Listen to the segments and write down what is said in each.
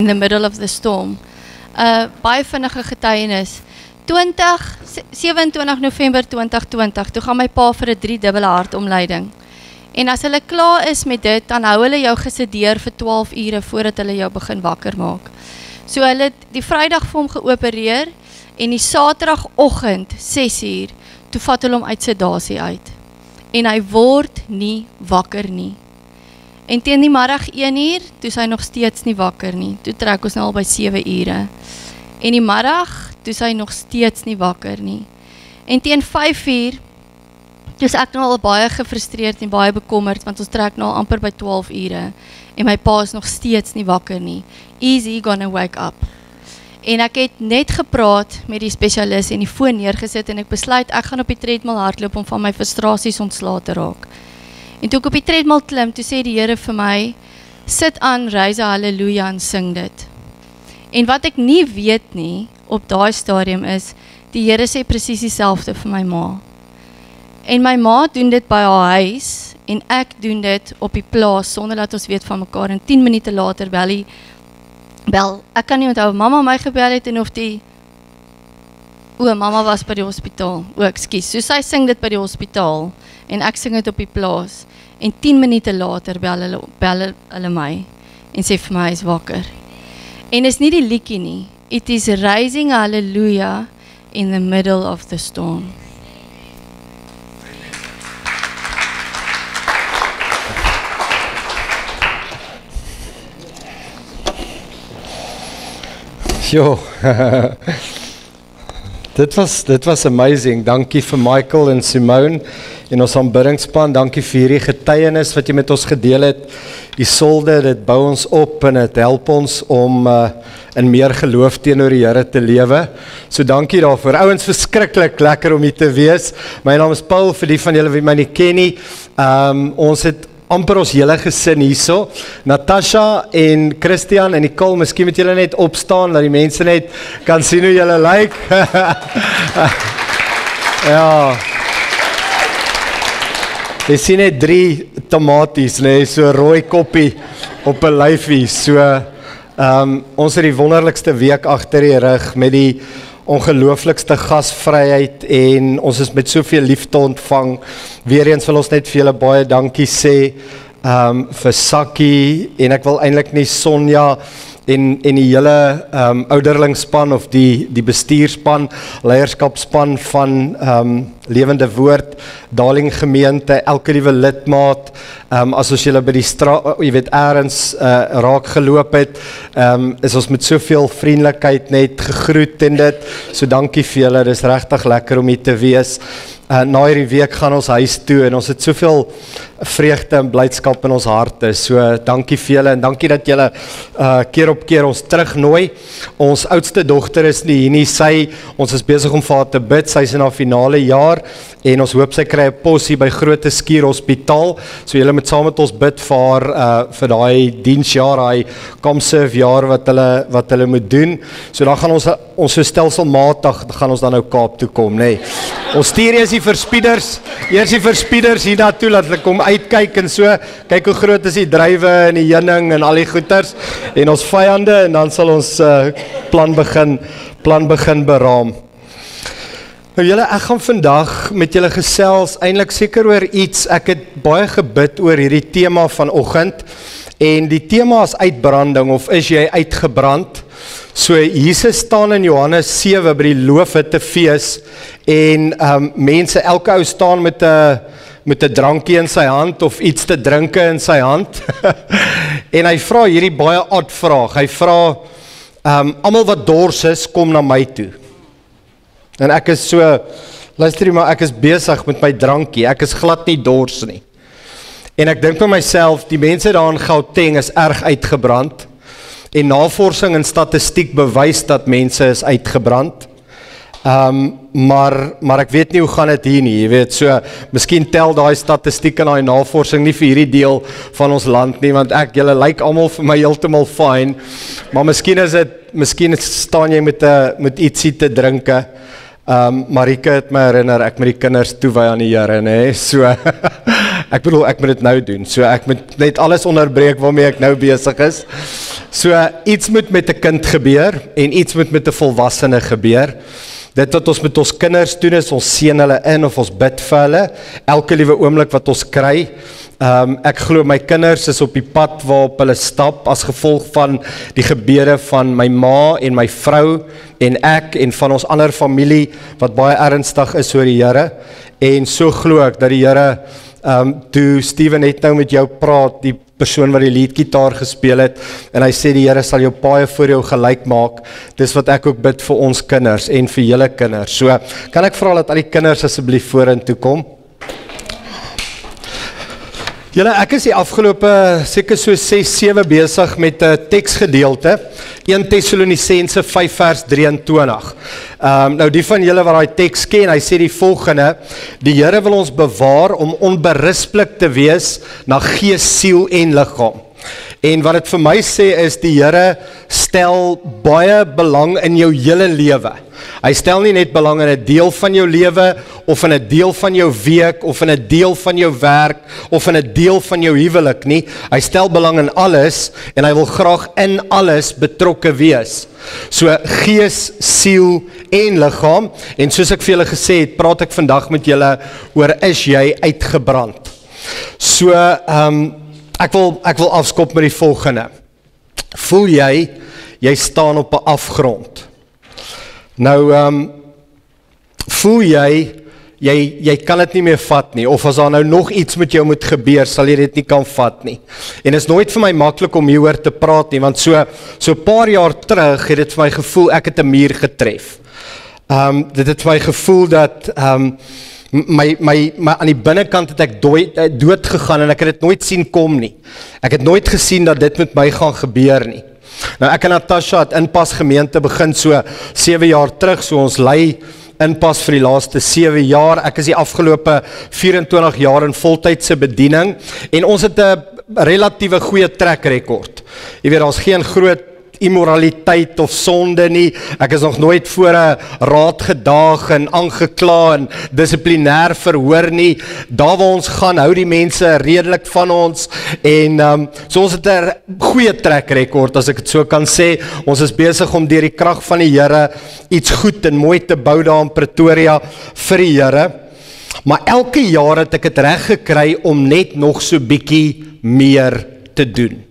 in the middle of the storm. Uh baie vinnige getuienis. 20 27 November 2020, toe gaan my pa vir 'n 3 dubbele hartomleiding. En as hulle klaar is met dit, dan hou hulle jou gesedeer vir 12 ure voordat hulle jou begin wakker maak. So hulle het die Vrydag vir hom geopereer en die Saterdagoggend 6uur toe vat hulle hom uit sedasie uit. En hy word nie wakker nie. En teen die middag 1uur, toe hy nog steeds nie wakker nie. Toe trek ons nou al by 7 ure. En die middag, toe hy nog steeds nie wakker nie. En teen 5uur Dus ek nou al baie gefrustreerd en baie bekommerd want ons trek nou amper by 12 ure en my pa is nog steeds nie wakker nie. He gonna wake up? En ek het net gepraat met die spesialis en die foon neergesit en ek besluit ek gaan op die treadmill hardloop om van my frustrasies ontslae te raak. En toe ek op die treadmill klim, toe sê die Here vir my: "Sit aan, raise haleluja en sing dit." En wat ek nie weet nie op daai stadium is, die Here sê presies dieselfde vir my ma. En my ma doen dit by haar huis en ek doen dit op die plaas sonder dat ons weet van mekaar en 10 minute later bel hy bel. Ek kan nie onthou mamma my gebel het en of die o, mamma was by die hospitaal. O, ekskuus. So sy sing dit by die hospitaal en ek sing dit op die plaas en 10 minute later bel hulle bel hulle my en sê vir my hy is wakker. En is nie die liedjie nie. It is rising hallelujah in the middle of the storm. Jo. dit was dit was amazing. Dankie vir Michael en Simone en ons aanbiddingspan. Dankie vir hierdie getuienis wat jy met ons gedeel het. Die solde, dit bou ons op en dit help ons om uh, in meer geloof teenoor die Here te lewe. So dankie daarvoor. Ouens, verskriklik lekker om hier te wees. My naam is Paul vir die van julle wie my nie ken nie. Ehm um, ons het amper ons hele gesin hierso. Natasha en Christian en Nicole, miskien moet julle net opstaan dat die mense net kan sien hoe julle lyk. ja. Jy sien net drie tomaties, nê, nee, so rooi koppie op 'n lyfie. So ehm um, ons het die wonderlikste week agter die rug met die ongelooflikste gasvryheid en ons is met soveel liefde ontvang. Weereens wil ons net vir julle baie dankie sê um vir Sakkie en ek wil eintlik nie Sonja en en die hele um ouderlingspan of die die bestuurspan, leierskapspan van um Lewende Woord, Darling Gemeente, elke liewe lidmaat, um as ons julle by die straat, jy weet, eers uh raak geloop het, um is ons met soveel vriendelikheid net gegroet en dit. So dankie vir julle. Dis regtig lekker om hier te wees. Uh na hierdie week gaan ons huis toe en ons het soveel vreugde en blydskap in ons harte. So dankie vir julle en dankie dat julle uh keer op keer ons terugnooi. Ons oudste dogter is nie hier nie. Sy ons is besig om vir haar te bid. Sy's in haar finale jaar en ons hoop sy kry 'n posie by Groot Skuur Hospitaal. So julle moet saam met ons bid vir haar uh vir daai diensjaar, daai komserve jaar wat hulle wat hulle moet doen. So dan gaan ons ons so stelselmatig gaan ons dan nou Kaap toe kom, nê. Nee. Ons stuur eers die verspieders, eers die verspieders hier na toe dat hulle kom uitkyk en so kyk hoe groot is die drywe en die heuning en al die goeters en ons vyande en dan sal ons uh plan begin plan begin beraam. Nou julle, ek gaan vandag met julle gesels eintlik seker oor iets. Ek het baie gebid oor hierdie tema vanoggend en die tema is uitbranding of is jy uitgebrand? So Jesus staan in Johannes 7 by die loofhutte fees en um, mense elke ou staan met 'n met 'n drankie in sy hand of iets te drinke in sy hand. en hy vra hierdie baie odd vraag. Hy vra ehm um, almal wat dors is, kom na my toe. En ek is so luister jy maar ek is besig met my drankie. Ek is glad nie dors nie. En ek dink by myself, die mense daar in Gauteng is erg uitgebrand. En navorsing en statistiek bewys dat mense is uitgebrand. Ehm um, maar maar ek weet nie hoe gaan dit hier nie, jy weet. So miskien tel daai statistiek en daai navorsing nie vir hierdie deel van ons land nie want ek julle lyk almal vir my heeltemal fine. Maar miskien is dit miskien staan jy met 'n met ietsie te drinke. Ehm um, Marika het my herinner ek moet die kinders toewy aan die Here nê. So ek bedoel ek moet dit nou doen. So ek moet net alles onderbreek waarmee ek nou besig is. So iets moet met 'n kind gebeur en iets moet met 'n volwassene gebeur. Dit wat ons met ons kinders doen is ons seën hulle in of ons bid vir hulle elke liewe oomblik wat ons kry. Ehm um, ek glo my kinders is op die pad waarop hulle stap as gevolg van die gebede van my ma en my vrou en ek en van ons ander familie wat baie ernstig is oor die Here en so glo ek dat die Here ehm um, toe Steven net nou met jou praat die persoon wat die leadgitaar gespeel het en hy sê die Here sal jou paai voor jou gelyk maak. Dis wat ek ook bid vir ons kinders en vir julle kinders. So, kan ek vra dat al die kinders asseblief vorentoe kom? Julle ek is die afgelope seker so 6 7 besig met 'n teksgedeelte 1 Tessalonisense 5 vers 23. Ehm um, nou die van julle wat daai teks ken, hy sê die volgende: Die Here wil ons bewaar om onberispelik te wees na gees, siel en liggaam. En wat dit vir my sê is die Here stel baie belang in jou hele lewe. Hy stel nie net belang in 'n deel van jou lewe of in 'n deel van jou week of in 'n deel van jou werk of in 'n deel van jou huwelik nie. Hy stel belang in alles en hy wil graag in alles betrokke wees. So gees, siel en liggaam en soos ek vir julle gesê het, praat ek vandag met julle oor is jy uitgebrand. So ehm um, Ek wil ek wil afskop met die volgende. Voel jy jy staan op 'n afgrond? Nou ehm um, voel jy jy jy kan dit nie meer vat nie of as daar nou nog iets met jou moet gebeur, sal jy dit nie kan vat nie. En is nooit vir my maklik om hieroor te praat nie want so so 'n paar jaar terug het dit vir my gevoel ek het 'n muur getref. Ehm um, dit het vir my gevoel dat ehm um, my my my aan die binnekant het ek dood eh, dood gegaan en ek het dit nooit sien kom nie. Ek het nooit gesien dat dit met my gaan gebeur nie. Nou ek en Natasha het inpas gemeente begin so 7 jaar terug, so ons lei inpas vir die laaste 7 jaar. Ek is die afgelope 24 jaar in voltydse bediening en ons het 'n relatiewe goeie trek rekord. Jy weet daar's geen groot immoraliteit of sonde nie. Ek is nog nooit voor 'n raad gedaag en aangekla en dissiplinêr verhoor nie. Daar waar ons gaan, hou die mense redelik van ons en ehm um, so ons het 'n goeie trek rekord as ek dit so kan sê. Ons is besig om deur die krag van die Here iets goed en mooi te bou daar in Pretoria vir die Here. Maar elke jaar het ek dit reg gekry om net nog so bietjie meer te doen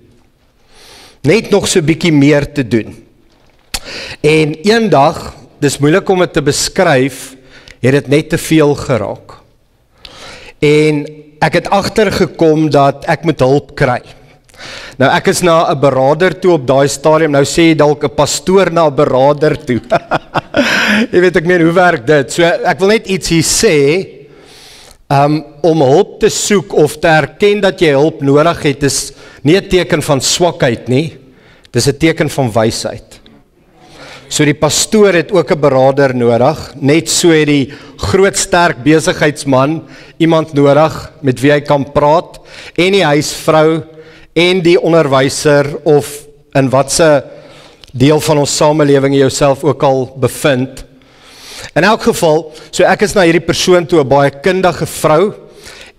net nog so 'n bietjie meer te doen. En eendag, dis moeilik om dit te beskryf, het dit net te veel geraak. En ek het agtergekom dat ek moet hulp kry. Nou ek is na 'n beraader toe op daai stadium. Nou sê jy dalk 'n pastoor na 'n beraader toe. jy weet ek meen hoe werk dit? So ek wil net iets hier sê. Um om hulp te soek of te erken dat jy hulp nodig het is nie 'n teken van swakheid nie. Dis 'n teken van wysheid. So die pastoor het ook 'n beraader nodig, net so het die groot sterk besigheidsman iemand nodig met wie hy kan praat en die huisvrou en die onderwyser of in watse deel van ons samelewing jy jouself ook al bevind. In elk geval, so ek is na hierdie persoon toe 'n baie kundige vrou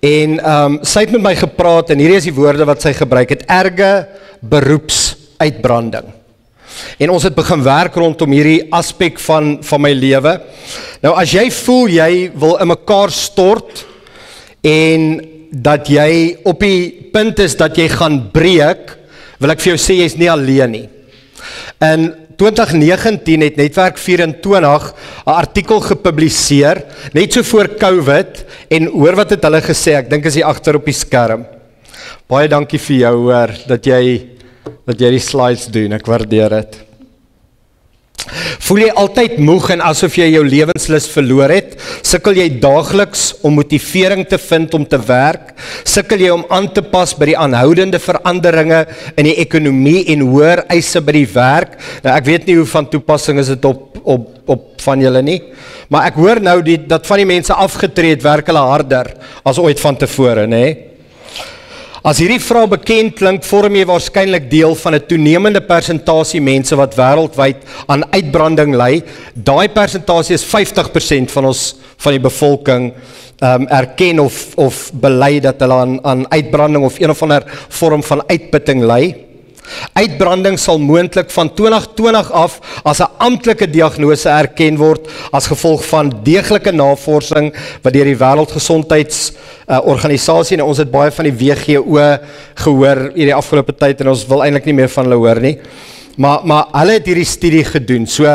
en ehm um, sy het met my gepraat en hierdie is die woorde wat sy gebruik het: erge beroepsuitbranding. En ons het begin werk rondom hierdie aspek van van my lewe. Nou as jy voel jy wil in mekaar stort en dat jy op die punt is dat jy gaan breek, wil ek vir jou sê jy's nie alleen nie. In 2019 het Netwerk 24 'n artikel gepubliseer net so voor Covid en hoor wat het hulle gesê? Ek dink as jy agter op die skerm. Baie dankie vir jou hoor dat jy dat jy die slides doen. Ek waardeer dit. Voel jy altyd moeg en asof jy jou lewenslus verloor het? Sukkel jy daagliks om motivering te vind om te werk? Sukkel jy om aan te pas by die aanhoudende veranderinge in die ekonomie en hoër eise by die werk? Nou ek weet nie hoe van toepassing is dit op op op van julle nie. Maar ek hoor nou die dat van die mense afgetree het werk hulle harder as ooit van tevore, nê? Nee? As hierdie vraag bekend klink, vorm jy waarskynlik deel van 'n toenemende persentasie mense wat wêreldwyd aan uitbranding ly. Daai persentasie is 50% van ons van die bevolking ehm um, erken of of bely dat hulle aan aan uitbranding of een of ander vorm van uitputting ly. Uitbranding sal moontlik van 2020 af as 'n amptelike diagnose erken word as gevolg van deeglike navorsing wat deur die Wêreldgesondheids uh, organisasie en ons het baie van die WHO gehoor hierdie afgelope tyd en ons wil eintlik nie meer van hulle hoor nie. Maar maar hulle het hierdie studie gedoen. So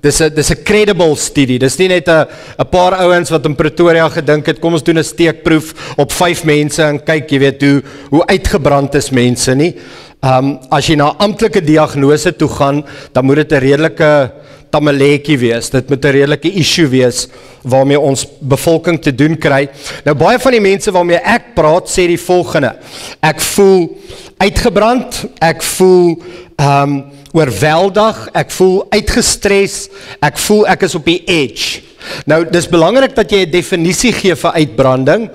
dis 'n dis 'n credible studie. Dis nie net 'n 'n paar ouens wat in Pretoria gedink het kom ons doen 'n steekproef op 5 mense en kyk, jy weet hoe hoe uitgebrand is mense nie. Ehm um, as jy na amptelike diagnose toe gaan, dan moet dit 'n redelike tamaletjie wees. Dit moet 'n redelike issue wees waarmee ons bevolking te doen kry. Nou baie van die mense waarmee ek praat sê die volgende: Ek voel uitgebrand, ek voel ehm um, oorweldig, ek voel uitgestres, ek voel ek is op die edge. Nou dis belangrik dat jy 'n definisie gee vir uitbranding,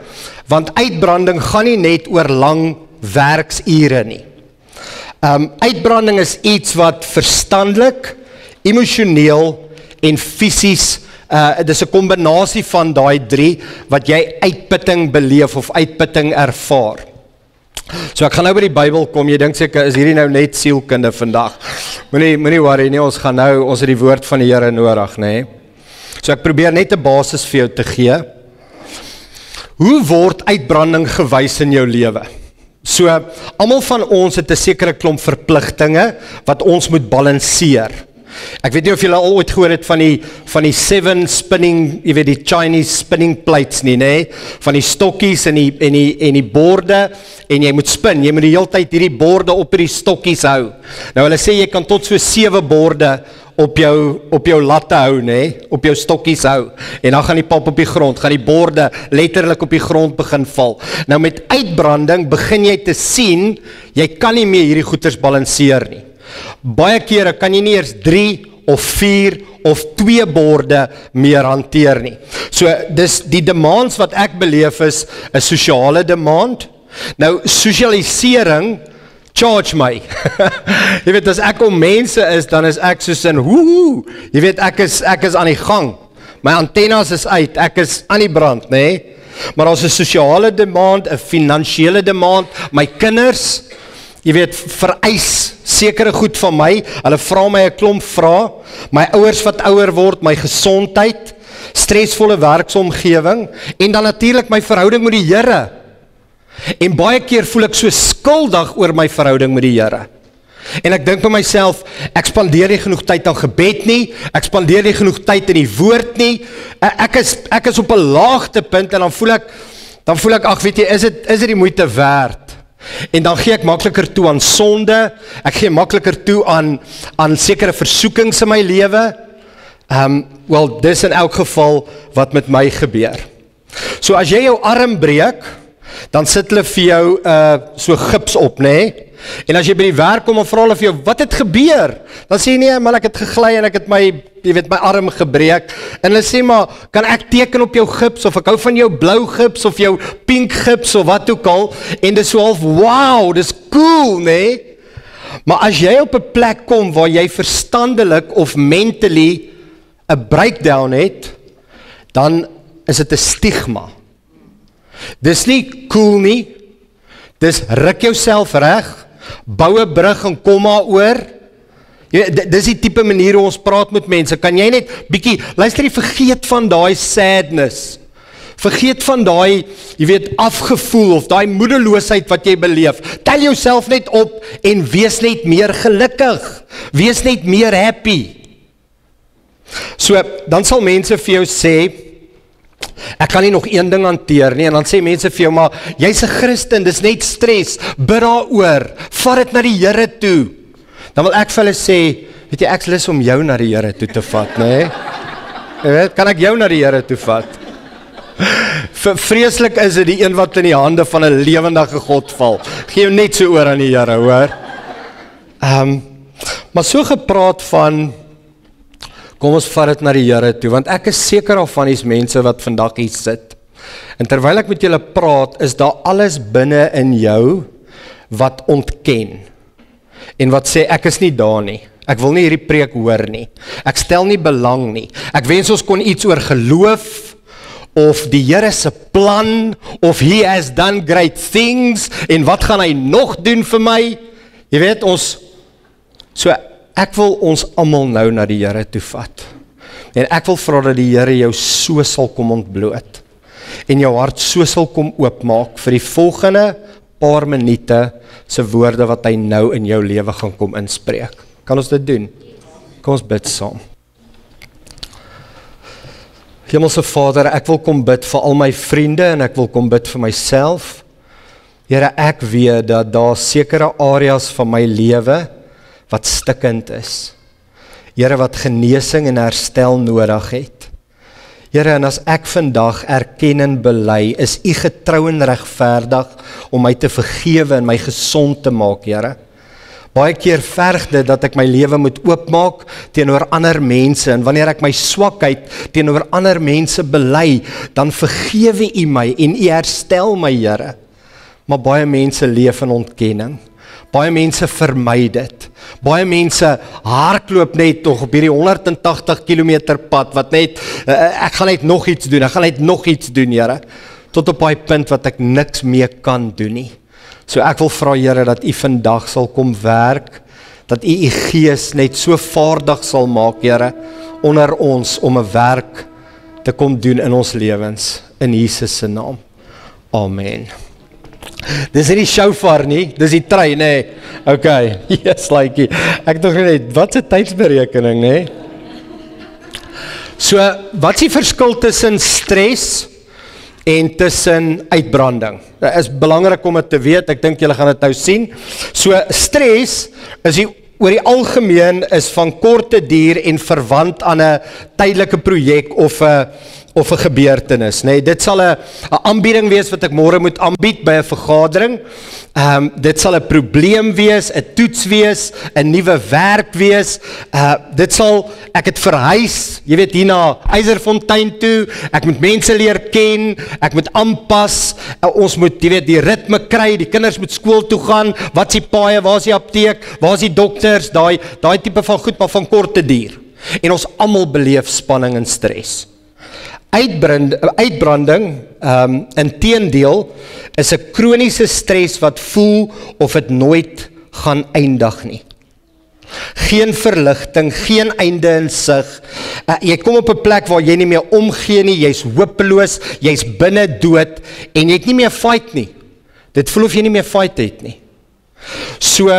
want uitbranding gaan nie net oor lang werksure nie. Um, uitbranding is iets wat verstandelik, emosioneel en fisies uh dis 'n kombinasie van daai drie wat jy uitputting beleef of uitputting ervaar. So ek gaan nou by die Bybel kom. Jy dink seker is hierdie nou net sielkunde vandag. Moenie moenie worry nie, ons gaan nou ons het die woord van die Here nodig, nê? Nee. So ek probeer net 'n basis vir jou te gee. Hoe word uitbranding gewys in jou lewe? So almal van ons het 'n sekere klomp verpligtinge wat ons moet balanseer. Ek weet nie of julle al ooit gehoor het van die van die seven spinning, jy weet die Chinese spinning plates nie, nê? Van die stokkies en die en die en die borde en jy moet spin. Jy moet die hele tyd hierdie borde op hierdie stokkies hou. Nou hulle sê jy kan tot so 7 borde op jou op jou latte hou nê op jou stokkies hou en dan gaan die pap op die grond gaan die borde letterlik op die grond begin val nou met uitbranding begin jy te sien jy kan nie meer hierdie goeters balanseer nie Baie kere kan jy nie eers 3 of 4 of 2 borde meer hanteer nie. So dis die demands wat ek beleef is 'n sosiale demand. Nou sosialisering charge my. jy weet as ek om mense is, dan is ek soos in woehoe. Jy weet ek is ek is aan die gang. My antennes is uit. Ek is aan die brand, nê? Nee? Maar ons 'n sosiale demand, 'n finansiële demand, my kinders, jy weet vereis sekere goed van my. Hulle vra my 'n klomp vrae. My ouers wat ouer word, my gesondheid, stresvolle werksomgewing en dan natuurlik my verhouding met die Here. En baie keer voel ek so skuldig oor my verhouding met die Here. En ek dink by myself, ek spandeer nie genoeg tyd aan gebed nie. Ek spandeer nie genoeg tyd in die woord nie. Ek is ek is op 'n laagtepunt en dan voel ek dan voel ek ag weet jy, is dit is dit die moeite werd? En dan gee ek makliker toe aan sonde. Ek gee makliker toe aan aan sekere versoekings in my lewe. Ehm um, wel dis in elk geval wat met my gebeur. So as jy jou arm breek, dan sit hulle vir jou uh so gips op, nê? Nee? En as jy by die werk kom en vra hulle vir jou, "Wat het gebeur?" Dan sê jy, "Nee, maar ek het gegly en ek het my, jy weet, my arm gebreek." En hulle sê, "Maar kan ek teken op jou gips of ek hou van jou blou gips of jou pink gips of wat ook al?" En dis so half, "Wow, dis cool, nê?" Nee? Maar as jy op 'n plek kom waar jy verstandelik of mentally 'n breakdown het, dan is dit 'n stigma. Dis nie cool nie. Dis ruk jouself reg bou 'n brug en kom maar oor. Jy dis die tipe manier hoe ons praat met mense. Kan jy net bietjie luister jy vergeet van daai sadness. Vergeet van daai, jy weet, afgevoel of daai moedeloosheid wat jy beleef. Tel jouself net op en wees net meer gelukkig. Wees net meer happy. So, dan sal mense vir jou sê, Ek kan nie nog een ding hanteer nie en dan sê mense vir jou maar jy's 'n Christen, dis net stres. Bid daaroor. Vat dit na die Here toe. Dan wil ek vir hulle sê, weet jy ek's lus om jou na die Here toe te vat, nê? Nee? Jy weet, kan ek jou na die Here toe vat? Vreeslik is dit die een wat in die hande van 'n lewendige God val. Gee jou net so oor aan die Here, hoor. Ehm um, maar so gepraat van Kom ons vat dit na die Here toe want ek is seker of van die mense wat vandag hier sit. En terwyl ek met julle praat, is daar alles binne in jou wat ontken. En wat sê ek is nie daar nie. Ek wil nie hierdie preek hoor nie. Ek stel nie belang nie. Ek wens ons kon iets oor geloof of die Here se plan of he has done great things en wat gaan hy nog doen vir my? Jy weet ons So ek wil ons almal nou na die Here toe vat. En ek wil vra dat die Here jou so sal kom ontbloot en jou hart so sal kom oopmaak vir die volgende paar minute se woorde wat hy nou in jou lewe gaan kom inspreek. Kan ons dit doen? Kom ons bid saam. Hemelse Vader, ek wil kom bid vir al my vriende en ek wil kom bid vir myself. Here, ek weet dat daar sekere areas van my lewe wat stikkend is. Here wat genesing en herstel nodig het. Here, en as ek vandag erken en bely, is U getrou en regverdig om my te vergewe en my gesond te maak, Here. Baie keer verg dit dat ek my lewe moet oopmaak teenoor ander mense en wanneer ek my swakheid teenoor ander mense bely, dan vergewe U my en U herstel my, Here. Maar baie mense leef in ontkenning. Baie mense vermy dit. Baie mense hardloop net tog op hierdie 180 km pad wat net uh, ek gaan net nog iets doen. Ek gaan net nog iets doen, Here, tot op daai punt wat ek niks meer kan doen nie. So ek wil vra Here dat U vandag sal kom werk, dat U U gees net so vaardig sal maak, Here, onder ons om 'n werk te kom doen in ons lewens in Jesus se naam. Amen. Dis nie die shofar nie, dis die trein nê. Okay. Yes, like ek dink net wat 'n tydsberekening nê. So, wat is die verskil tussen stres en tussen uitbranding. Dit is belangrik om dit te weet. Ek dink julle gaan dit nou sien. So stres is die oor die algemeen is van korte duur en verwant aan 'n tydelike projek of 'n of 'n gebeurtenis, nê. Nee, dit sal 'n 'n aanbieding wees wat ek môre moet aanbied by 'n vergadering. Ehm um, dit sal 'n probleem wees, 'n toets wees, 'n nuwe werk wees. Uh dit sal ek het verhuis, jy weet hier na Eiserfontein toe. Ek moet mense leer ken, ek moet aanpas. Uh, ons moet jy weet die ritme kry, die kinders moet skool toe gaan. Wat is die paaie? Waar is die apteek? Waar is die dokters? Daai daai tipe van goed maar van korte duur. En ons almal beleef spanning en stres. Uitbrand uitbranding ehm um, inteendeel is 'n kroniese stres wat voel of dit nooit gaan eindig nie. Geen verligting, geen einde in sig. Uh, jy kom op 'n plek waar jy nie meer omgee nie, jy's hopeloos, jy's binne dood en jy het nie meer fight nie. Dit voel of jy nie meer fight het nie. So,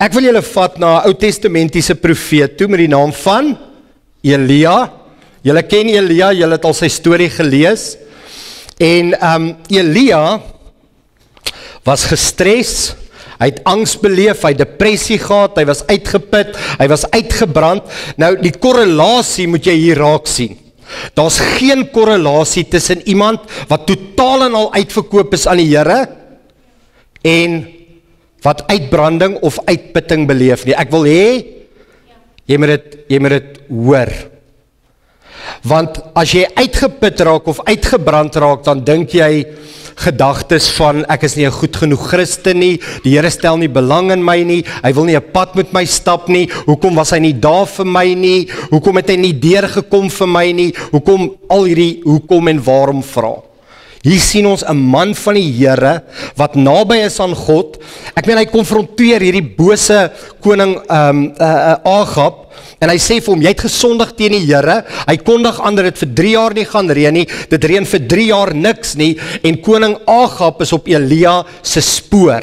ek wil julle vat na 'n Ou Testamentiese profeet toe met die naam van Elia. Julle ken Elia, julle het al sy storie gelees. En ehm um, Elia was gestres, hy het angs beleef, hy depressie gehad, hy was uitgeput, hy was uitgebrand. Nou die korrelasie moet jy hier raak sien. Daar's geen korrelasie tussen iemand wat totaal en al uitverkoop is aan die Here en wat uitbranding of uitputting beleef nie. Ek wil hê jy moet dit jy moet dit hoor. Want as jy uitgeput raak of uitgebrand raak, dan dink jy gedagtes van ek is nie 'n goed genoeg Christen nie. Die Here stel nie belang in my nie. Hy wil nie 'n pad met my stap nie. Hoekom was hy nie daar vir my nie? Hoekom het hy nie deurgekom vir my nie? Hoekom al hierdie hoekom en waarom vra? Hier sien ons 'n man van die Here wat naby is aan God. Ek meen hy konfronteer hierdie bose koning ehm um, uh, uh, Agab En hy sê vir hom, jy het gesondig teen die Here. Hy kondig aan dat dit vir 3 jaar nie gaan reën nie. Dit reën vir 3 jaar niks nie en koning Agab is op Elia se spoor.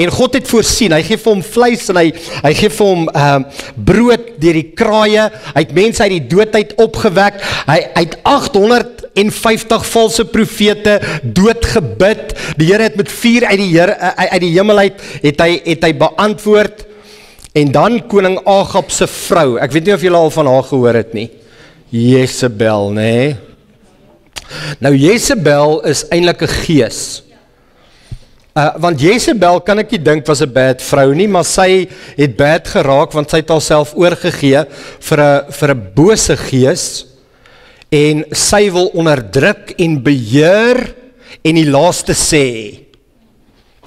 En God het voorsien. Hy gee vir hom vleis en hy hy gee vir hom ehm uh, brood deur die kraaie. Hy het mense uit die dood uit opgewek. Hy hy het 850 valse profete doodgebid. Die Here het met vuur uit die Here uit die hemel uit het hy het hy beantwoord. En dan koning Agab se vrou. Ek weet nie of julle al van haar gehoor het nie. Jezebel, nê? Nee. Nou Jezebel is eintlik 'n gees. Uh want Jezebel kan ek nie dink was 'n bad vrou nie, maar sy het bad geraak want sy het haarself oorgegee vir 'n vir 'n bose gees en sy wil onderdruk en beheer en die laaste sê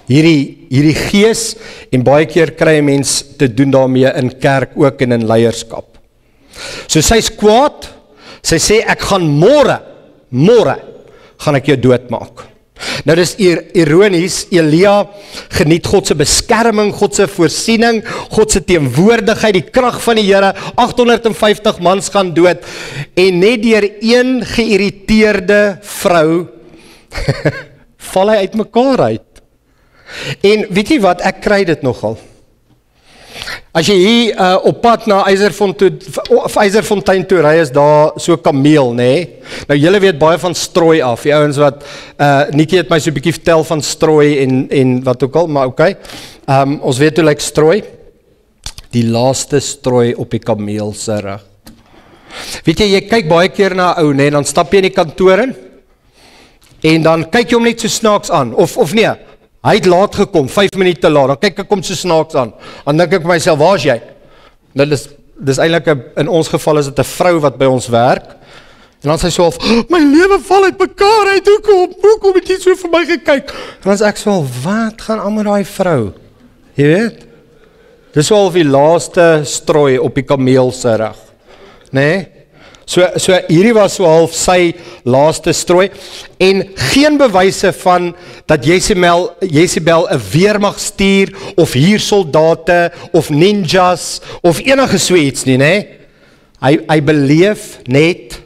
hierdie hierdie gees en baie keer kry 'n mens te doen daarmee in kerk ook en in leierskap. So sy's kwaad. Sy sê ek gaan môre môre gaan ek jou doodmaak. Nou dis ironies, Elia geniet God se beskerming, God se voorsiening, God se teenwoordigheid, die krag van die Here. 850 mans gaan dood en net deur een geïrriteerde vrou val hy uitmekaar uit. En weet jy wat, ek kry dit nogal. As jy hier uh, op pad na Eiserfontein toe of Eiserfontein toe ry is daar so kameel, nê? Nee? Nou julle weet baie van strooi af. Die ouens wat uh Nikki het my so 'n bietjie vertel van strooi en en wat ook al, maar okay. Ehm um, ons weet hoe lyk like strooi. Die laaste strooi op die kameel se rug. Weet jy, jy kyk baie keer na 'n ou, nê, nee, dan stap jy in die kantoor in. En dan kyk jy hom net so snaaks aan of of nee, Hy het laat gekom, 5 minute te laat. Dan kyk ek hom so snaaks aan. Dan dink ek vir myself, "Waar's jy?" Dit is dis eintlik in ons geval is dit 'n vrou wat by ons werk. En dan sê sy so, "My lewe val uit mekaar uit. Hoekom? Hoekom het jy so vir my gekyk?" En dan sê ek so, "Wat gaan aan met daai vrou?" Jy weet? Dis al die laaste strooi op die kameel se rug. Né? Nee? So so hierdie was so half sy laaste strooi en geen bewyse van dat Jezebel Jezebel 'n weermag stuur of hier soldate of ninjas of enige so iets nie, nê? Hy hy beleef net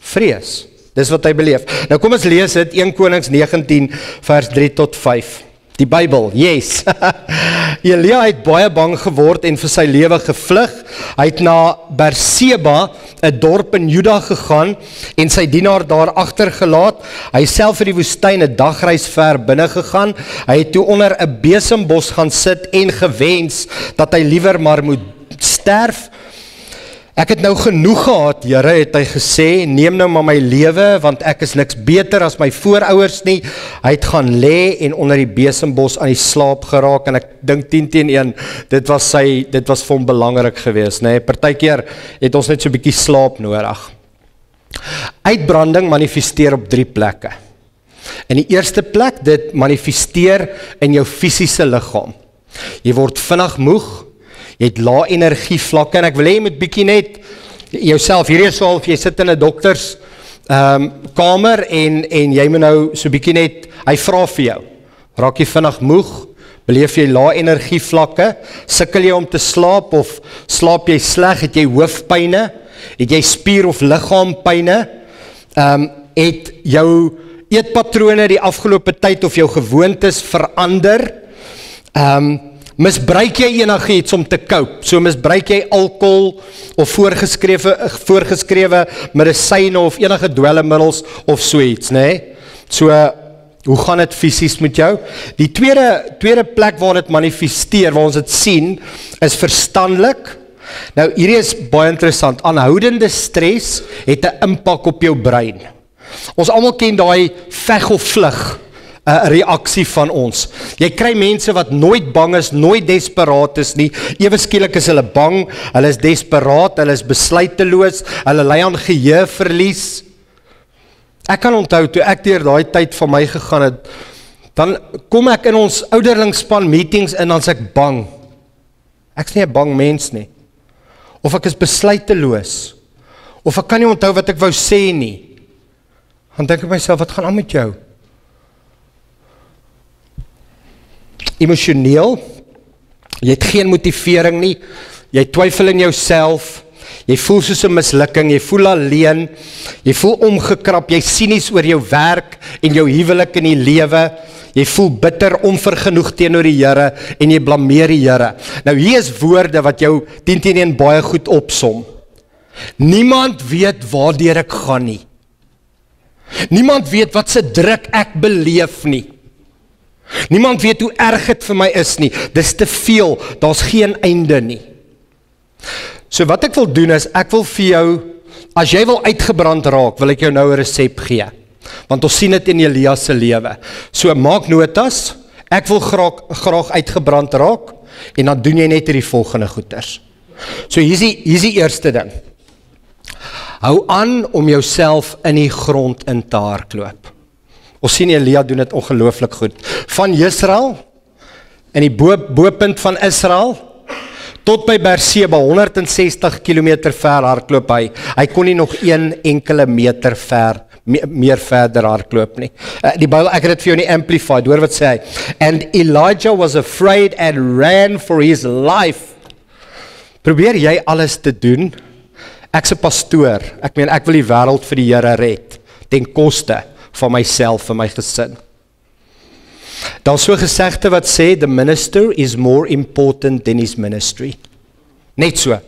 vrees. Dis wat hy beleef. Nou kom ons lees dit 1 Konings 19 vers 3 tot 5. Die Bybel, yes. Elia het baie bang geword en vir sy lewe gevlug. Hy het na Berseba, 'n dorp in Juda gegaan en sy dienaar daar agtergelaat. Hy self vir die woestyn 'n dagreis ver binne gegaan. Hy het toe onder 'n besembos gaan sit en gewens dat hy liewer maar moet sterf Ek het nou genoeg gehad, Here, het hy gesê, neem nou maar my lewe want ek is niks beter as my voorouers nie. Hy het gaan lê en onder die besembos aan die slaap geraak en ek dink 10 teen 1, dit was sy dit was vir hom belangrik geweest, nê. Nee, Partykeer het ons net so 'n bietjie slaap nodig. Uitbranding manifesteer op 3 plekke. In die eerste plek dit manifesteer in jou fisiese liggaam. Jy word vinnig moeg, jy het lae energie vlakke en ek wil hê jy moet bietjie net jouself hierdie is al of jy sit in 'n dokters ehm um, kamer en en jy moet nou so bietjie net hy vra vir jou raak jy vinnig moeg beleef jy lae energie vlakke sukkel jy om te slaap of slaap jy sleg het jy hoofpynne het jy spier of liggaamppynne ehm um, het jou eetpatrone die afgelope tyd of jou gewoontes verander ehm um, misbruik jy enigiets om te cope. So misbruik jy alkohol of voorgeskrewe voorgeskrewe medisyne of enige dwelmmiddels of so iets, nê? Nee? So hoe gaan dit fisies met jou? Die tweede tweede plek waar dit manifesteer, waar ons dit sien, is verstandelik. Nou hierdie is baie interessant. Aanhoudende stres het 'n impak op jou brein. Ons almal ken daai veg of vlug 'n reaksie van ons. Jy kry mense wat nooit bang is, nooit desperaat is nie. Ewe skielik is hulle bang, hulle is desperaat, hulle is besluiteloos, hulle ly aan geheueverlies. Ek kan onthou toe ek deur daai tyd van my gegaan het, dan kom ek in ons ouderlingspan meetings in dan's ek bang. Ek's nie 'n bang mens nie. Of ek is besluiteloos. Of ek kan nie onthou wat ek wou sê nie. Dan dink ek myself, wat gaan aan met jou? Emosioneel. Jy het geen motivering nie. Jy twyfel in jouself. Jy voel soos 'n mislukking, jy voel alleen. Jy voel omgekrap, jy sinies oor jou werk en jou huwelik en die lewe. Jy voel bitter, onvergenoeg teenoor die Here en jy blameer die Here. Nou hier is woorde wat jou 10 teen 1 baie goed opsom. Niemand weet waartoe ek gaan nie. Niemand weet wat se druk ek beleef nie. Niemand weet hoe erg dit vir my is nie. Dis te veel. Daar's geen einde nie. So wat ek wil doen is ek wil vir jou as jy wil uitgebrand raak, wil ek jou nou 'n resep gee. Want ons sien dit in Elia se lewe. So maak notas. Ek wil graag graag uitgebrand raak en dan doen jy net hierdie volgende goeters. So hier's die hier's die eerste ding. Hou aan om jouself in die grond in te hardloop. Ons sien Elia doen dit ongelooflik goed. Van Israel in die bo bopunt van Israel tot by Berseba 160 km ver hardloop hy. Hy kon nie nog 1 enkele meter ver meer, meer verder hardloop nie. Uh, die Bybel ek het dit vir jou in amplified, hoor wat sê hy? And Elijah was afraid and ran for his life. Probeer jy alles te doen? Ek's 'n pastoor. Ek meen ek wil die wêreld vir die Here red ten koste van myself en my gesin. Daar's so gesegde wat sê the minister is more important than his ministry. Net so.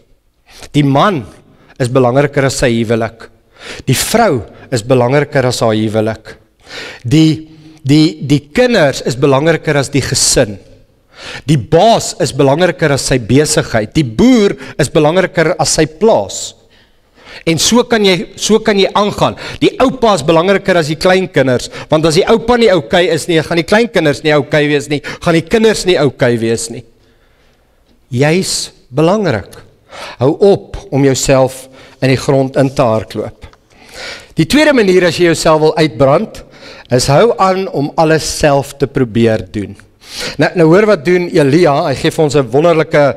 Die man is belangriker as sy huwelik. Die vrou is belangriker as haar huwelik. Die die die kinders is belangriker as die gesin. Die baas is belangriker as sy besigheid. Die boer is belangriker as sy plaas. En so kan jy so kan jy aangaan. Die oupa is belangriker as die kleinkinders, want as die oupa nie oukei okay is nie, gaan die kleinkinders nie oukei okay wees nie, gaan die kinders nie oukei okay wees nie. Jy's belangrik. Hou op om jouself in die grond in te hardloop. Die tweede manier as jy jouself wil uitbrand, is hou aan om alles self te probeer doen. Nou nou hoor wat doen Elia, hy gee vir ons 'n wonderlike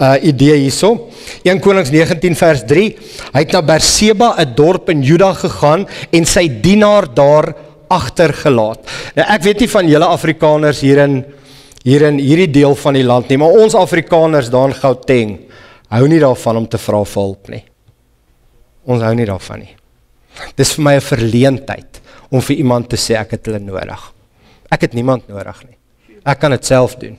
uh idee hierso. 1 Konings 19 vers 3. Hy het na Berseba, 'n dorp in Juda gegaan en sy dienaar daar agtergelaat. Nou ek weet nie van julle Afrikaners hier in hier in hierdie deel van die land nie, maar ons Afrikaners daar in Gauteng hou nie daarvan om te vra vir hulp nie. Ons hou nie daarvan nie. Dis vir my 'n verleentheid om vir iemand te sê ek het hulle nodig. Ek het niemand nodig nie. Ek kan dit self doen.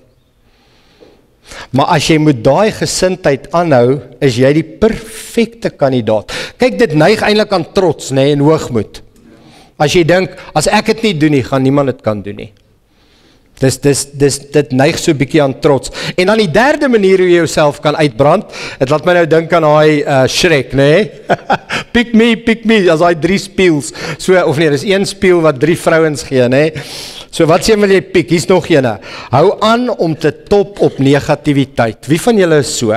Maar as jy moet daai gesindheid aanhou, is jy die perfekte kandidaat. Kyk, dit neig eintlik aan trots, nê, nee, en hoogmoed. As jy dink as ek dit nie doen nie, gaan niemand dit kan doen nie. Dis dis dis dit neig so bietjie aan trots. En dan die derde manier hoe jy jouself kan uitbrand, dit laat my nou dink aan daai uh, Shrek, nê? Nee? pick me, pick me, as daai drie speels. So of nee, dis een speel wat drie vrouens gee, nê? Nee? So wat sê wil jy pick? Hier's nog eene. Hou aan om te top op negativiteit. Wie van julle is so?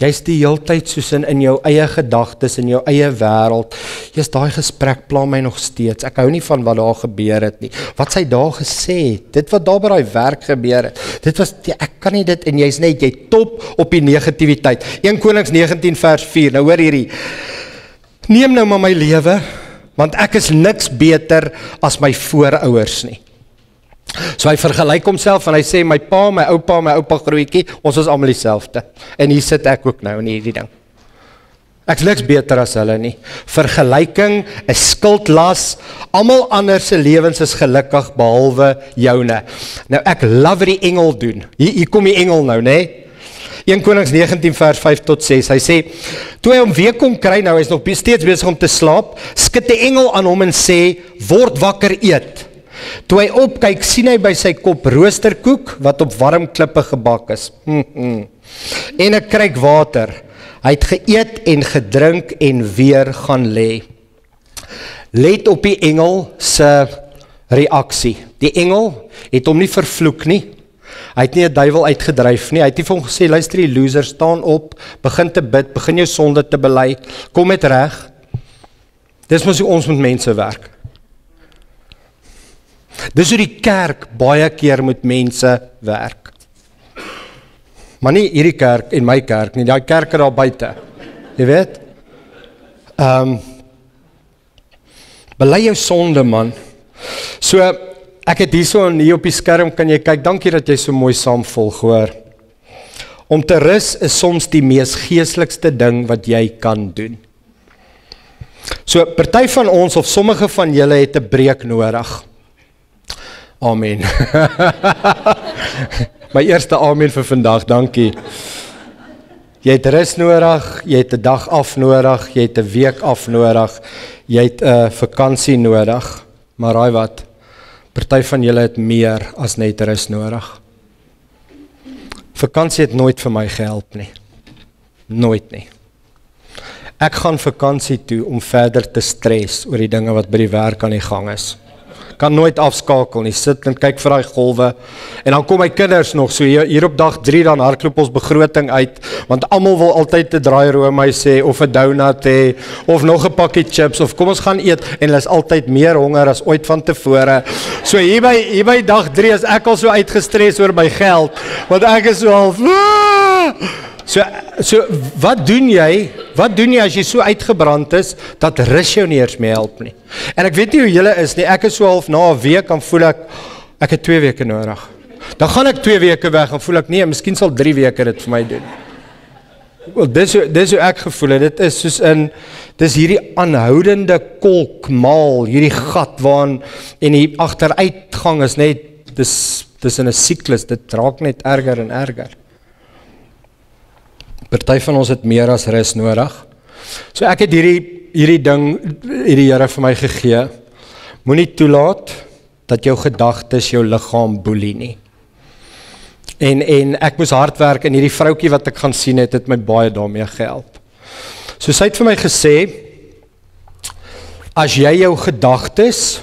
Jy's die heeltyd soos in in jou eie gedagtes in jou eie wêreld. Jy's daai gesprek pla my nog steeds. Ek hou nie van wat daar gebeur het nie. Wat sy daar gesê het, dit wat daar by daai werk gebeur het. Dit was die, ek kan nie dit en jy's net jy top op die negativiteit. 1 Konings 19 vers 4. Nou hoor hierdie. Neem nou maar my lewe want ek is niks beter as my voorouers nie. So hy vergelyk homself en hy sê my pa, my oupa, my oupa grootjie, ons is almal dieselfde. En hier sit ek ook nou in hierdie ding. Ek's niks beter as hulle nie. Vergelyking is skuldlas. Almal anders se lewens is gelukkig behalwe joune. Nou ek love die engel doen. Hier hier kom die engel nou, nê? 1 Konings 19 vers 5 tot 6. Hy sê: "Toe hy hom weer kom kry, nou hy's nog steeds besig om te slaap, skud 'n engel aan hom en sê: "Word wakker, eet." Toe hy opkyk, sien hy by sy kop roosterkoek wat op warm klippe gebak is. en 'n kruik water. Hy het geëet en gedrink en weer gaan lê. Let op die engel se reaksie. Die engel het hom nie vervloek nie. Hy het nie 'n duiwel uitgedryf nie. Hy het nie vir hom gesê luister jy loser, staan op, begin te bid, begin jou sonde te bely, kom met reg. Dis mos hoe ons met mense werk. Dis hoe die kerk baie keer met mense werk. Maar nie hierdie kerk en my kerk nie, daai kerke daar buite. Jy weet? Ehm um, Bely jou sonde man. So ek het hierso hier op die skerm kan jy kyk. Dankie dat jy so mooi saamvolg, hoor. Om te rus is soms die mees geeslikste ding wat jy kan doen. So party van ons of sommige van julle het 'n breek nodig. Amen. My eerste amen vir vandag. Dankie. Jy het rus nodig, jy het 'n dag af nodig, jy het 'n week af nodig, jy het 'n vakansie nodig. Maar raai wat? Party van julle het meer as net rus nodig. Vakansie het nooit vir my gehelp nie. Nooit nie. Ek gaan vakansie toe om verder te stres oor die dinge wat by die werk aan die gang is kan nooit afskakel nie. Sit en kyk vir daai golwe. En dan kom my kinders nog so hier, op dag 3 dan hardloop ons begroting uit want almal wil altyd 'n draai roomys sê of 'n donut hê of nog 'n pakkie chips of kom ons gaan eet en hulle is altyd meer honger as ooit van tevore. So hier by hier by dag 3 is ek al so uitgestres oor my geld want ek is so half So so wat doen jy? Wat doen jy as jy so uitgebrand is dat rus jou nie eers meer help nie? En ek weet nie hoe julle is nie. Ek is so half na 'n week dan voel ek ek het 2 weke nodig. Dan gaan ek 2 weke weg en voel ek nee, miskien sal 3 weke dit vir my doen. Wel dis dis hoe ek gevoel het. Dit is soos in dis hierdie aanhoudende kolkmaal, hierdie gat waarin en die agteruitgang is net dis dis in 'n siklus. Dit raak net erger en erger. Party van ons het meer as rus nodig. So ek het hierdie hierdie ding hierdie Here vir my gegee. Moenie toelaat dat jou gedagtes jou liggaam boelie nie. En en ek moes hard werk en hierdie vroutjie wat ek gaan sien het het my baie daarmee gehelp. So sy het vir my gesê as jy jou gedagtes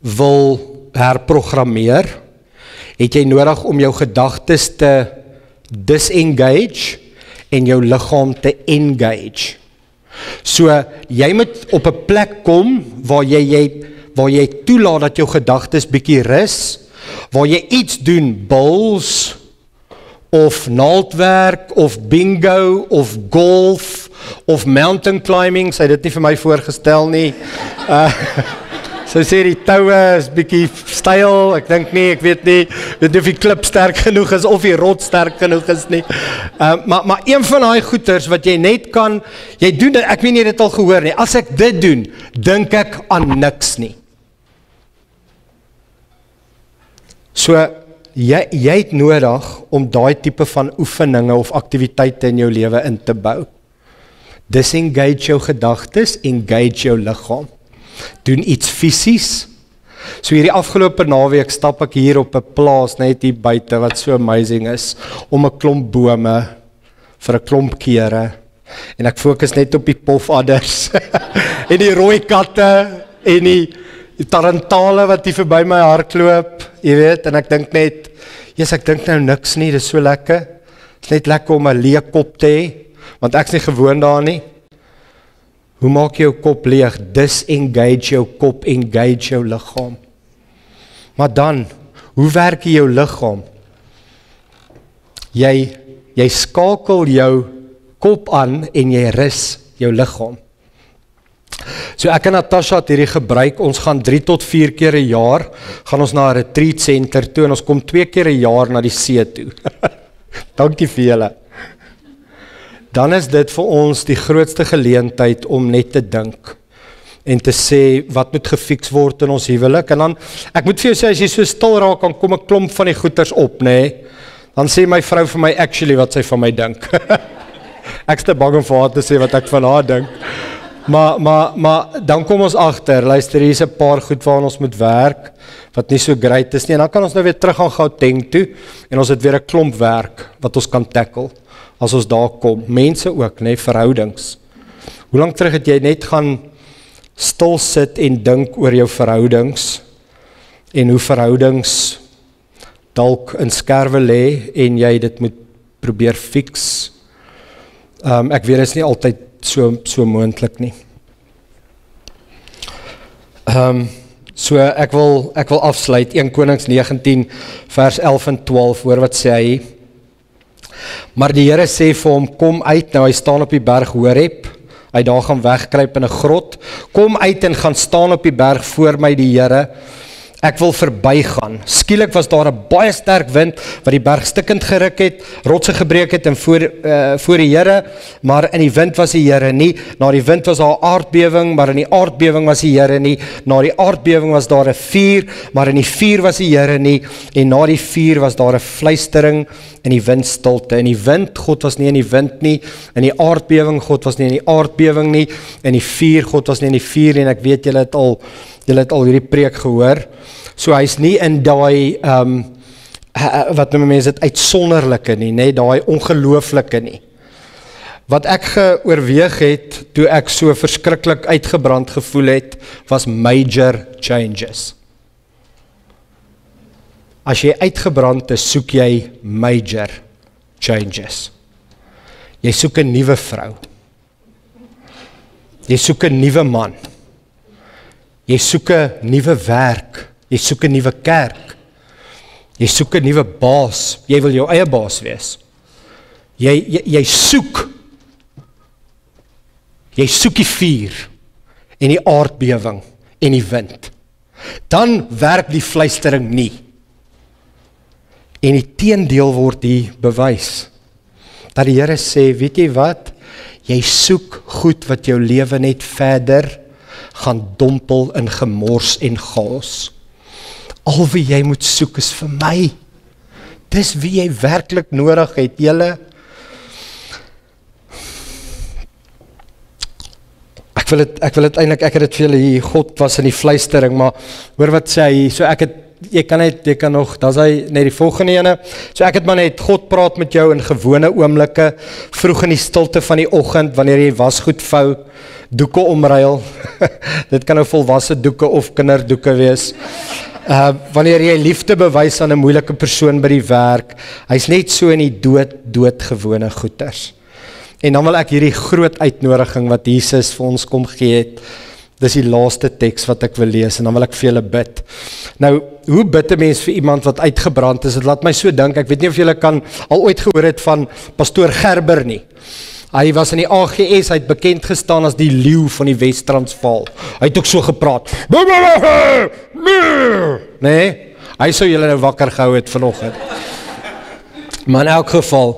wil herprogrammeer, het jy nodig om jou gedagtes te disengage en jou liggaam te engage. So jy moet op 'n plek kom waar jy jy waar jy toelaat dat jou gedagtes bietjie rus, waar jy iets doen, bowls of naaldwerk of bingo of golf of mountain climbing, sy het dit nie vir my voorgestel nie. Uh So sê die toue is bietjie styl. Ek dink nie, ek weet nie, weet of die klip sterk genoeg is of die rot sterk genoeg is nie. Ehm uh, maar maar een van daai goeters wat jy net kan jy doen ek weet nie dit al gehoor nie. As ek dit doen, dink ek aan niks nie. So jy jy het nodig om daai tipe van oefeninge of aktiwiteite in jou lewe in te bou. Disengage jou gedagtes, engage jou liggaam doen iets fisies. So hierdie afgelope naweek stap ek hier op 'n plaas net hier buite wat so amazing is om 'n klomp bome vir 'n klomp kere en ek fokus net op die pofadders en die rooi katte en die, die tarantale wat hier verby my hardloop, jy weet, en ek dink net, jy's ek dink nou niks nie, dis so lekker. Dit's net lekker om 'n leë kop te hê want ek's nie gewoond daaraan nie. Hoe maak jy jou kop leeg? Disengage jou kop, engage jou liggaam. Maar dan, hoe werk jou liggaam? Jy jy skakel jou kop aan en jy rus jou liggaam. So ek en Natasha het hierdie gebruik. Ons gaan 3 tot 4 keer 'n jaar gaan ons na 'n retreat center toe en ons kom 2 keer 'n jaar na die see toe. Dankie vir julle dan is dit vir ons die grootste geleentheid om net te dink en te sê wat moet gefiks word in ons huwelik. En dan ek moet vir jou sê as jy so stil raak dan kom 'n klomp van die goeters op nê? Nee? dan sê my vrou vir my actually wat sy van my dink. Ek's te bang om vir haar te sê wat ek van haar dink. Maar maar maar dan kom ons agter luister hier's 'n paar goed waaraan ons moet werk wat nie so great is nie. En dan kan ons nou weer terug gaan Gauteng toe en ons het weer 'n klomp werk wat ons kan tackle as ons daar kom. Mense ook, nê, nee, verhoudings. Hoe lank terug het jy net gaan stil sit en dink oor jou verhoudings en hoe verhoudings dalk in skerwe lê en jy dit moet probeer fix. Ehm um, ek weet dit is nie altyd so so moontlik nie. Ehm um, so ek wil ek wil afsluit 1 Konings 19 vers 11 en 12 hoor wat sê hy Maar die Here sê vir hom: "Kom uit nou, hy staan op die berg Horeb. Hy daar gaan wegkruip in 'n grot. Kom uit en gaan staan op die berg voor my die Here." Ek wil verbygaan. Skielik was daar 'n baie sterk wind wat die berg stikkend geruk het, rotse gebreek het en voor uh, voor die Here, maar in die wind was die Here nie. Na die wind was daar 'n aardbewing, maar in die aardbewing was die Here nie. Na die aardbewing was daar 'n vuur, maar in die vuur was die Here nie. En na die vuur was daar 'n fluistering in die windstilte. In die wind, God was nie in die wind nie. In die aardbewing, God was nie in die aardbewing nie. In die vuur, God was nie in die vuur nie. En ek weet julle het al julle het al hierdie preek gehoor. So hy's nie in daai ehm um, wat noem mense dit uitsonderlike nie, nê, nee, daai ongelooflike nie. Wat ek geoorweeg het toe ek so verskriklik uitgebrand gevoel het, was major changes. As jy uitgebrand is, soek jy major changes. Jy soek 'n nuwe vrou. Jy soek 'n nuwe man. Jy soek 'n nuwe werk. Jy soek 'n nuwe kerk. Jy soek 'n nuwe baas. Jy wil jou eie baas wees. Jy jy, jy soek jy soek die vuur en die aardbewing en die wind. Dan werk die fluistering nie. En die teendeel word hier bewys. Dat die Here sê, weet jy wat? Jy soek goed wat jou lewe net verder gaan dompel in gemors en chaos. Al wie jy moet soek is vir my. Dis wie jy werklik nodig het, julle. Ek wil dit ek wil dit eintlik ek het dit vir julle hier God was in die fluistering, maar hoor wat sê hy? So ek het jy kan net jy kan nog, dan's hy net die volgende ene. So ek het maar net God praat met jou in gewone oomblikke, vroeg in die stilte van die oggend wanneer jy wasgoed vou, doeke omruil. dit kan nou volwasse doeke of kinderdoeke wees. Uh wanneer jy liefde bewys aan 'n moeilike persoon by die werk, hy's net so in die dood doodgewone goeters. En dan wil ek hierdie groot uitnodiging wat Jesus vir ons kom gee het. Dis die laaste teks wat ek wil lees en dan wil ek vir julle bid. Nou, hoe bid 'n mens vir iemand wat uitgebrand is? Dit laat my so dink. Ek weet nie of julle kan al ooit gehoor het van pastoor Gerber nie. Hy was in die AGS, hy het bekend gestaan as die leeu van die Wes-Transvaal. Hy het ook so gepraat. Nee, hy sou julle nou wakker gehou het vanoggend. Maar in elk geval,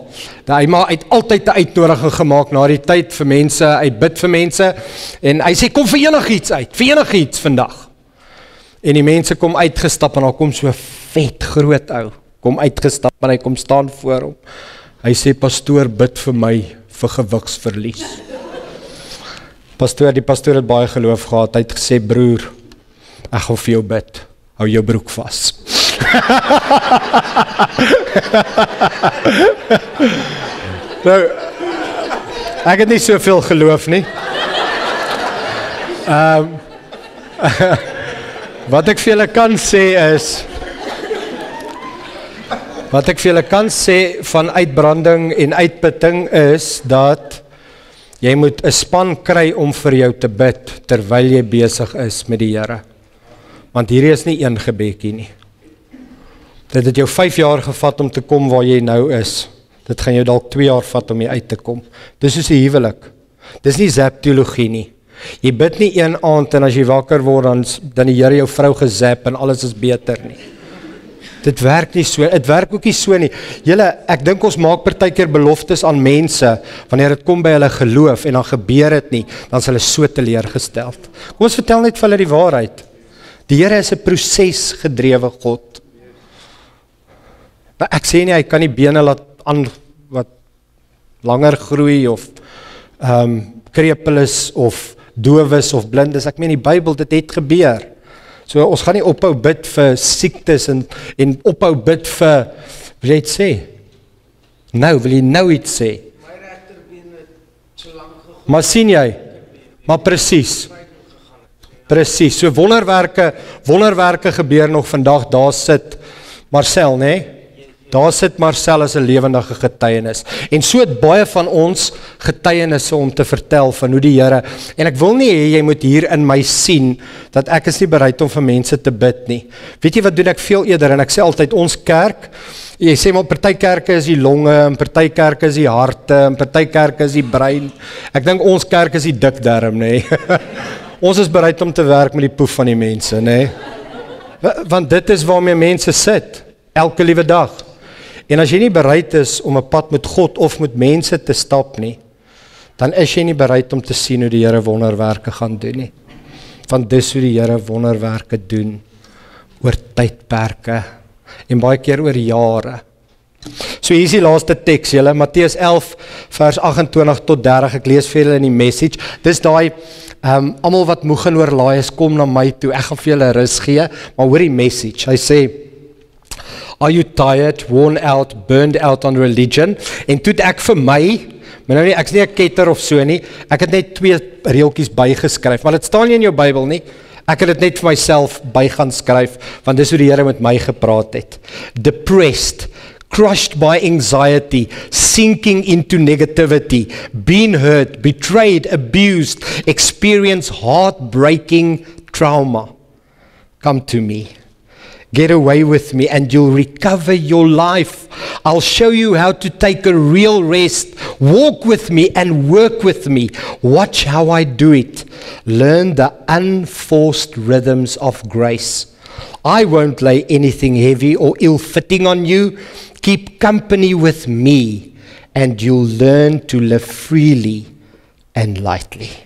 hy maar uit altyd 'n uitnodiging gemaak na die tyd vir mense, hy bid vir mense en hy sê kom vir enigiets uit, vir enigiets vandag. En die mense kom uitgestap en daar kom so vet groot ou, kom uitgestap en hy kom staan voor hom. Hy sê pastoor bid vir my vir gewigsverlies. Pastoor, die pastoor het baie geloof gehad. Hy het gesê broer, ek gaan vir jou bid. Hou jou broek vas. nou ek het nie soveel geloof nie. Ehm um, Wat ek vir julle kan sê is Wat ek vir julle kan sê van uitbranding en uitputting is dat jy moet 'n span kry om vir jou te bid terwyl jy besig is met die Here. Want hierdie is nie een gebedjie nie. Dit het jou 5 jaar gevat om te kom waar jy nou is. Dit gaan jou dalk 2 jaar vat om jy uit te kom. Dis soos 'n huwelik. Dis nie zap teologie nie. Jy bid nie een aand en as jy wakker word dan dan die Here jou vrou gezap en alles is beter nie. Dit werk nie so. Dit werk ook nie so nie. Julle, ek dink ons maak partykeer beloftes aan mense wanneer dit kom by hulle geloof en dan gebeur dit nie, dan is hulle so teleurgesteld. Kom ons vertel net vir hulle die waarheid. Die Here is 'n prosesgedrewe God. Maar ek sê nie hy kan nie bene laat aan wat langer groei of ehm um, krepeel is of dowes of blindes. Ek meen die Bybel dit het gebeur. So ons gaan nie ophou bid vir siektes en en ophou bid vir wil jy sê? Nou wil jy nou iets sê? My regterbeen het so lank gegaan. Maar sien jy? Maar presies. Presies. So wonderwerke, wonderwerke gebeur nog vandag. Daar sit Marcel, né? Nee? Daar sit Marcel as 'n lewendige getuienis. En so het baie van ons getuienisse om te vertel van hoe die Here en ek wil nie hê jy moet hier in my sien dat ek is nie bereid om vir mense te bid nie. Weet jy wat doen ek veel eerder en ek sê altyd ons kerk Jy sê maar party kerke is die longe en party kerke is die harte en party kerke is die brein. Ek dink ons kerk is die dik darm, nê. Nee. ons is bereid om te werk met die poef van die mense, nê. Nee. Want dit is waarmee mense sit elke liewe dag. En as jy nie bereid is om 'n pad met God of met mense te stap nie, dan is jy nie bereid om te sien hoe die Here wonderwerke gaan doen nie. Want dis hoe die Here wonderwerke doen oor tydperke en baie keer oor jare. So hier is die laaste teks, julle Matteus 11 vers 28 tot 30. Ek lees vir julle in die message. Dis daai ehm um, almal wat moeg en oorlaai is, kom na my toe. Ek gaan vir julle rus gee. Maar hoor die message. Hy sê Are you tired, worn out, burned out on religion? En toe ek vir my, maar nou nie ek's nie 'n ketter of so nie. Ek het net twee reeltjies bygeskryf, maar dit staan nie in jou Bybel nie. Ek het dit net vir myself by gaan skryf want dis hoe die Here met my gepraat het. Depressed, crushed by anxiety, sinking into negativity, being hurt, betrayed, abused, experience heartbreaking trauma. Come to me. Get away with me and you'll recover your life. I'll show you how to take a real rest. Walk with me and work with me. Watch how I do it. Learn the unforced rhythms of grace. I won't lay anything heavy or ill fitting on you. Keep company with me, and you'll learn to live freely and lightly.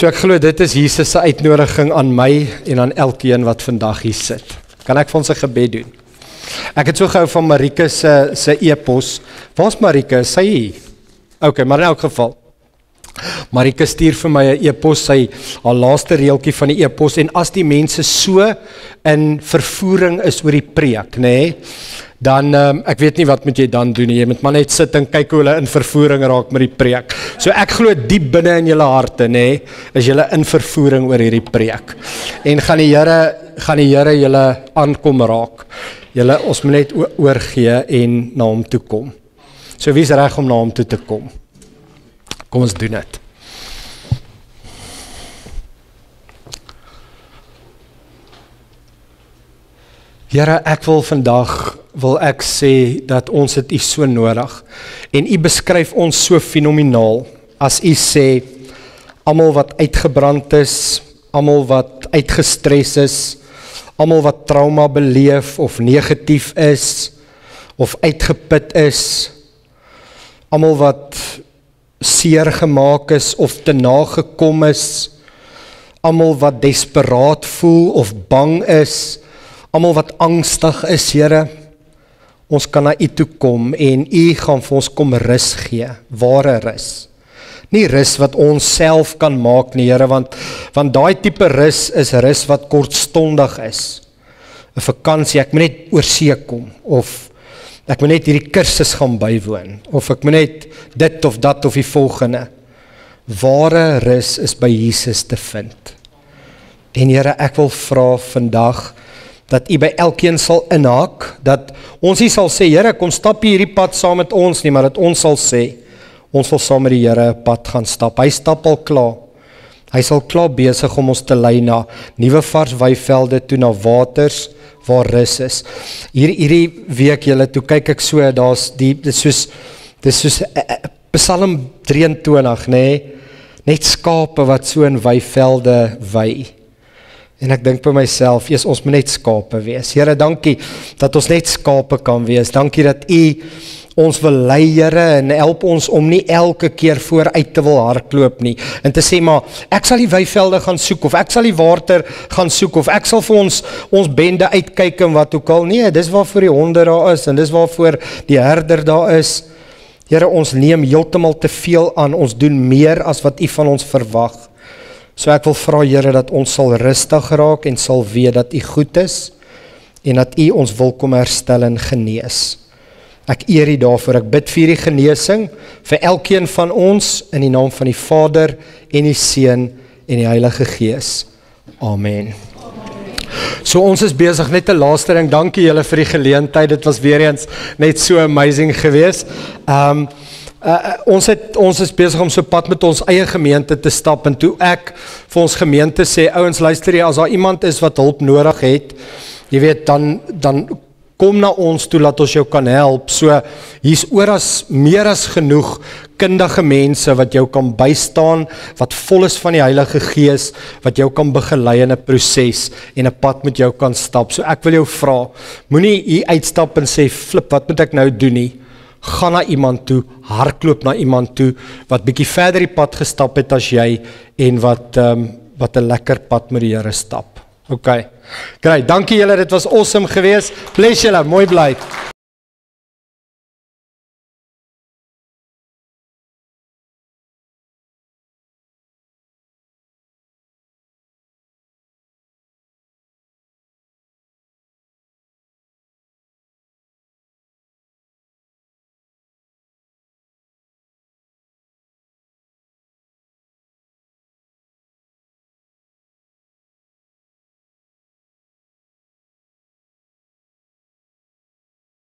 So ek glo dit is Jesus se uitnodiging aan my en aan elkeen wat vandag hier sit. Kan ek vir ons 'n gebed doen? Ek het so gehou van Marika se se e-pos. Waar's Marika? Sy hier. OK, maar in elk geval. Marika stuur vir my 'n e-pos, sy haar laaste reeltjie van die e-pos en as die mense so in vervoering is oor die preek, nê, nee, dan um, ek weet nie wat moet jy dan doen nie. Jy moet maar net sit en kyk hoe hulle in vervoering raak met die preek. So ek glo diep binne in julle harte, nê, nee, is julle in vervoering oor hierdie preek. En gaan die Here gaan die Here julle aankom raak. Julle ons moet net oorgee en na hom toe kom. So wie's reg om na hom toe te kom? Kom ons doen dit. Here, ek wil vandag wil ek sê dat ons dit u so nodig en u beskryf ons so fenomenaal as u sê almal wat uitgebrand is, almal wat uitgestres is, almal wat trauma beleef of negatief is of uitgeput is, almal wat seer gemaak is of te nagekom is almal wat desperaat voel of bang is almal wat angstig is Here ons kan na u toe kom en u gaan vir ons kom rus gee ware rus. Nie rus wat ons self kan maak nie Here want want daai tipe rus is rus wat kortstondig is. 'n vakansie ek moet net oor see kom of Ek moet net hierdie kursus gaan bywoon of ek moet net dit of dat of die volgende. Ware rus is by Jesus te vind. En Here, ek wil vra vandag dat U by elkeen sal inhaak, dat ons nie sal sê Here, kom stap hierdie pad saam met ons nie, maar dat ons sal sê ons wil saam met die Here 'n pad gaan stap. Hy stap al klaar. Hy sal klaar besig om ons te lei na nuwe vars weivelde toe na waters waar rus is. Hier hierdie week julle toe kyk ek so daar's die dis soos dis soos uh, uh, Psalm 23 nê nee, net skape wat so in weivelde wy. En ek dink by myself, eers ons moet net skape wees. Here, dankie dat ons net skape kan wees. Dankie dat U ons wil lei Here en help ons om nie elke keer vooruit te wil hardloop nie. En te sê maar ek sal die weivelde gaan soek of ek sal die water gaan soek of ek sal vir ons ons bende uitkyk en wat ook al. Nee dis waarvoor die honde daar is en dis waarvoor die herder daar is. Here ons neem heeltemal te veel aan. Ons doen meer as wat u van ons verwag. So ek wil vra Here dat ons sal rustig raak en sal weet dat u goed is en dat u ons wil kom herstel en genees Ek eer U daarvoor. Ek bid vir die genesing vir elkeen van ons in die naam van die Vader en die Seun en die Heilige Gees. Amen. So ons is besig net 'n laaste ding. Dankie julle vir die geleentheid. Dit was weer eens net so amazing geweest. Um Uh, uh, ons het ons is besig om so pad met ons eie gemeente te stap en toe ek vir ons gemeente sê ouens luister jy as daar iemand is wat hulp nodig het jy weet dan dan kom na ons toe laat ons jou kan help. So hier's oor as meer as genoeg kundige mense wat jou kan bystaan, wat vol is van die Heilige Gees, wat jou kan begelei in 'n proses en 'n pad met jou kan stap. So ek wil jou vra, moenie hier uitstap en sê flip, wat moet ek nou doen nie? Gaan na iemand toe, hardloop na iemand toe wat bietjie verder die pad gestap het as jy en wat ehm um, wat 'n lekker pad met die Here stap. OK. Great. Dankie julle. Dit was awesome geweest. Bless julle. Mooi bly.